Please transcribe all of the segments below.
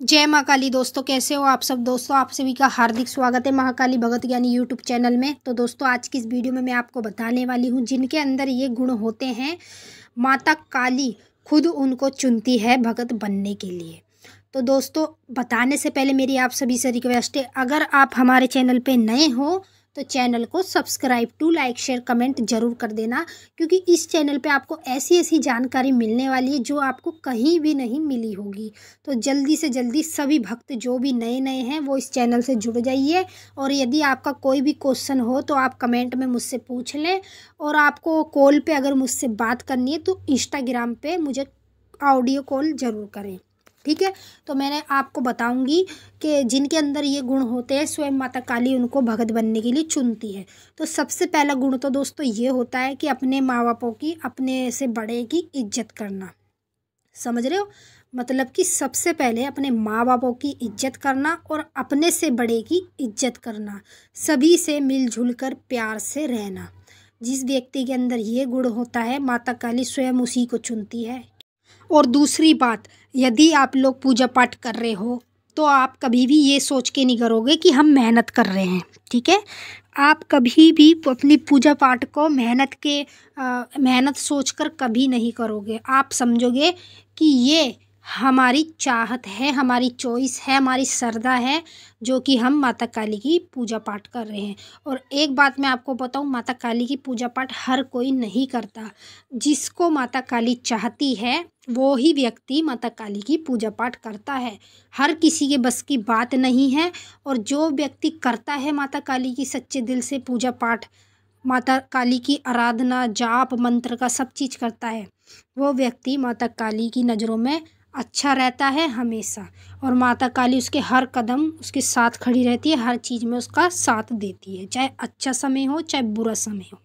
जय महाकाली काली दोस्तों, कैसे हो आप सब? दोस्तों, आप सभी का हार्दिक स्वागत है महाकाली भगत ज्ञानी यूट्यूब चैनल में। तो दोस्तों, आज की इस वीडियो में मैं आपको बताने वाली हूँ, जिनके अंदर ये गुण होते हैं, माता काली खुद उनको चुनती है भगत बनने के लिए। तो दोस्तों, बताने से पहले मेरी आप सभी से रिक्वेस्ट है, अगर आप हमारे चैनल पर नए हो तो चैनल को subscribe to like, share, comment ज़रूर कर देना, क्योंकि इस चैनल पे आपको ऐसी ऐसी जानकारी मिलने वाली है जो आपको कहीं भी नहीं मिली होगी। तो जल्दी से जल्दी सभी भक्त जो भी नए नए हैं, वो इस चैनल से जुड़ जाइए और यदि आपका कोई भी क्वेश्चन हो तो आप कमेंट में मुझसे पूछ लें और आपको कॉल पर अगर मुझसे बात करनी है तो इंस्टाग्राम पर मुझे ऑडियो कॉल ज़रूर करें। ठीक है? तो मैंने आपको बताऊँगी कि जिनके अंदर ये गुण होते हैं, स्वयं माता काली उनको भगत बनने के लिए चुनती है। तो सबसे पहला गुण तो दोस्तों ये होता है कि अपने माँ बापों की, अपने से बड़े की इज़्ज़त करना। समझ रहे हो? मतलब कि सबसे पहले अपने माँ बापों की इज़्ज़त करना और अपने से बड़े की इज़्ज़त करना। सभी से मिलजुल कर प्यार से रहना। जिस व्यक्ति के अंदर ये गुण होता है, माता काली स्वयं उसी को चुनती है। और दूसरी बात यदि आप लोग पूजा पाठ कर रहे हो तो आप कभी भी ये सोच के नहीं करोगे कि हम मेहनत कर रहे हैं, ठीक है? आप कभी भी अपनी पूजा पाठ को मेहनत के मेहनत सोचकर कभी नहीं करोगे। आप समझोगे कि ये हमारी चाहत है, हमारी चॉइस है, हमारी श्रद्धा है, जो कि हम माता काली की पूजा पाठ कर रहे हैं। और एक बात मैं आपको बताऊँ, माता काली की पूजा पाठ हर कोई नहीं करता। जिसको माता काली चाहती है, वो ही व्यक्ति माता काली की पूजा पाठ करता है। हर किसी के बस की बात नहीं है और जो व्यक्ति करता है माता काली की सच्चे दिल से पूजा पाठ, माता काली की आराधना, जाप, मंत्र का सब चीज़ करता है, वो व्यक्ति माता काली की नज़रों में अच्छा रहता है हमेशा। और माता काली उसके हर कदम उसके साथ खड़ी रहती है, हर चीज़ में उसका साथ देती है, चाहे अच्छा समय हो, चाहे बुरा समय हो।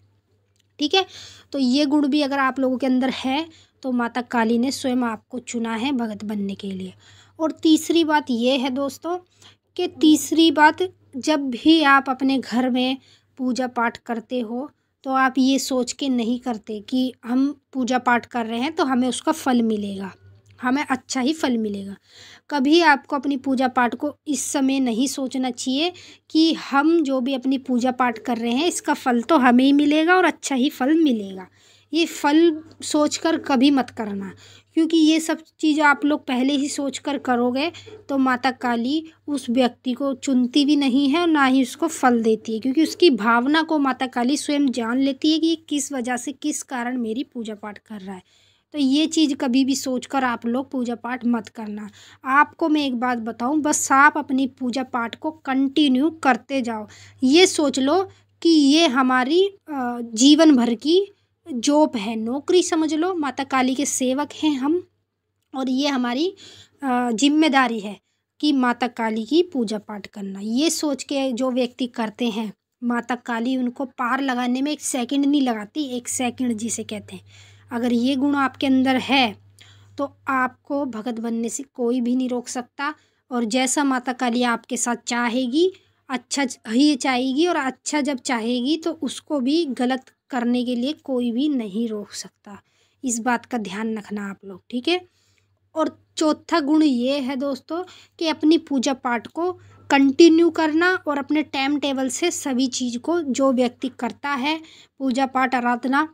ठीक है? तो ये गुण भी अगर आप लोगों के अंदर है तो माता काली ने स्वयं आपको चुना है भगत बनने के लिए। और तीसरी बात ये है दोस्तों, कि तीसरी बात, जब भी आप अपने घर में पूजा पाठ करते हो तो आप ये सोच के नहीं करते कि हम पूजा पाठ कर रहे हैं तो हमें उसका फल मिलेगा। हमें अच्छा ही फल मिलेगा। कभी आपको अपनी पूजा पाठ को इस समय नहीं सोचना चाहिए कि हम जो भी अपनी पूजा पाठ कर रहे हैं, इसका फल तो हमें ही मिलेगा और अच्छा ही फल मिलेगा। ये फल सोचकर कभी मत करना, क्योंकि ये सब चीज़ आप लोग पहले ही सोच कर करोगे तो माता काली उस व्यक्ति को चुनती भी नहीं है और ना ही उसको फल देती है, क्योंकि उसकी भावना को माता काली स्वयं जान लेती है कि ये किस वजह से किस कारण मेरी पूजा पाठ कर रहा है। तो ये चीज़ कभी भी सोच कर आप लोग पूजा पाठ मत करना। आपको मैं एक बात बताऊँ, बस आप अपनी पूजा पाठ को कंटिन्यू करते जाओ। ये सोच लो कि ये हमारी जीवन भर की जॉब है। नौकरी समझ लो, माता काली के सेवक हैं हम और ये हमारी ज़िम्मेदारी है कि माता काली की पूजा पाठ करना। ये सोच के जो व्यक्ति करते हैं, माता काली उनको पार लगाने में एक सेकंड नहीं लगाती, एक सेकंड जिसे कहते हैं। अगर ये गुण आपके अंदर है तो आपको भगत बनने से कोई भी नहीं रोक सकता। और जैसा माता काली आपके साथ चाहेगी अच्छा ही चाहेगी और अच्छा जब चाहेगी तो उसको भी गलत करने के लिए कोई भी नहीं रोक सकता। इस बात का ध्यान रखना आप लोग, ठीक है? और चौथा गुण ये है दोस्तों कि अपनी पूजा पाठ को कंटिन्यू करना और अपने टाइम टेबल से सभी चीज़ को जो व्यक्ति करता है, पूजा पाठ, आराधना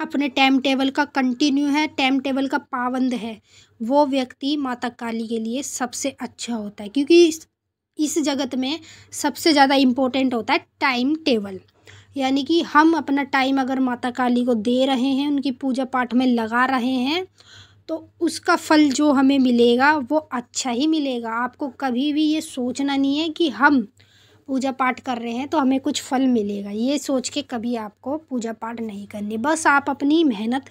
अपने टाइम टेबल का कंटिन्यू है टाइम टेबल का पाबंद है। वो व्यक्ति माता काली के लिए सबसे अच्छा होता है क्योंकि इस, इस जगत में सबसे ज़्यादा इम्पोर्टेंट होता है टाइम टेबल यानी कि हम अपना टाइम अगर माता काली को दे रहे हैं उनकी पूजा पाठ में लगा रहे हैं तो उसका फल जो हमें मिलेगा वो अच्छा ही मिलेगा। आपको कभी भी ये सोचना नहीं है कि हम पूजा पाठ कर रहे हैं तो हमें कुछ फल मिलेगा। ये सोच के कभी आपको पूजा पाठ नहीं करनी। बस आप अपनी मेहनत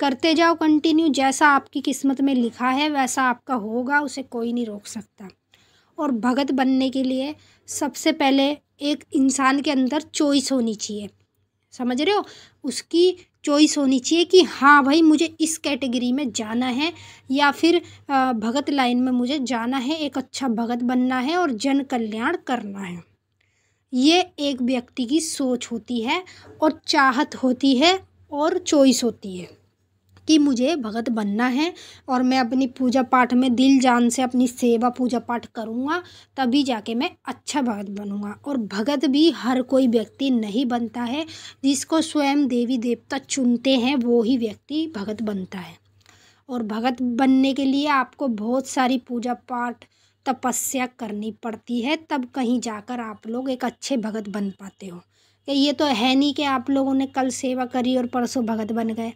करते जाओ कंटिन्यू जैसा आपकी किस्मत में लिखा है, वैसा आपका होगा, उसे कोई नहीं रोक सकता। और भगत बनने के लिए सबसे पहले एक इंसान के अंदर चॉइस होनी चाहिए। समझ रहे हो? उसकी चॉइस होनी चाहिए कि हाँ भाई, मुझे इस कैटेगरी में जाना है, या फिर भगत लाइन में मुझे जाना है, एक अच्छा भगत बनना है और जन कल्याण करना है। ये एक व्यक्ति की सोच होती है और चाहत होती है और चॉइस होती है कि मुझे भगत बनना है और मैं अपनी पूजा पाठ में दिल जान से अपनी सेवा पूजा पाठ करूँगा, तभी जाके मैं अच्छा भगत बनूँगा। और भगत भी हर कोई व्यक्ति नहीं बनता है, जिसको स्वयं देवी देवता चुनते हैं, वो ही व्यक्ति भगत बनता है। और भगत बनने के लिए आपको बहुत सारी पूजा पाठ तपस्या करनी पड़ती है, तब कहीं जाकर आप लोग एक अच्छे भगत बन पाते हो। ये तो है नहीं कि आप लोगों ने कल सेवा करी और परसों भगत बन गए।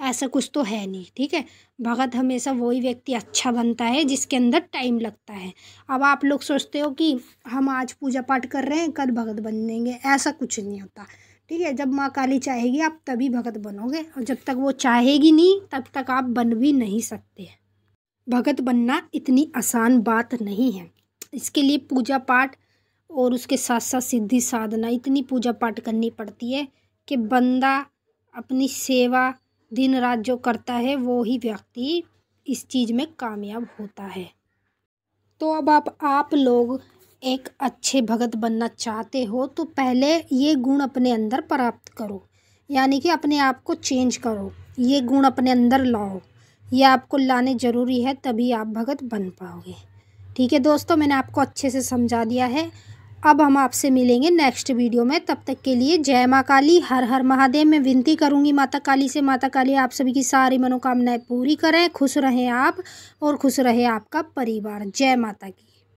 ऐसा कुछ तो है नहीं, ठीक है? भगत हमेशा वही व्यक्ति अच्छा बनता है जिसके अंदर टाइम लगता है। अब आप लोग सोचते हो कि हम आज पूजा पाठ कर रहे हैं, कल भगत बनेंगे, ऐसा कुछ नहीं होता, ठीक है? जब माँ काली चाहेगी, आप तभी भगत बनोगे, और जब तक वो चाहेगी नहीं, तब तक आप बन भी नहीं सकते। भगत बनना इतनी आसान बात नहीं है। इसके लिए पूजा पाठ और उसके साथ साथ सिद्धि साधना, इतनी पूजा पाठ करनी पड़ती है कि बंदा अपनी सेवा दिन रात जो करता है, वो ही व्यक्ति इस चीज़ में कामयाब होता है। तो अब आप आप लोग एक अच्छे भगत बनना चाहते हो तो पहले ये गुण अपने अंदर प्राप्त करो। यानी कि अपने आप को चेंज करो। ये गुण अपने अंदर लाओ। ये आपको लाने ज़रूरी है, तभी आप भगत बन पाओगे। ठीक है दोस्तों, मैंने आपको अच्छे से समझा दिया है। अब हम आपसे मिलेंगे नेक्स्ट वीडियो में। तब तक के लिए जय माँ काली। हर हर महादेव, मैं विनती करूँगी माता काली से। माता काली, आप सभी की सारी मनोकामनाएँ पूरी करें। खुश रहें आप और खुश रहे आपका परिवार। जय माता की।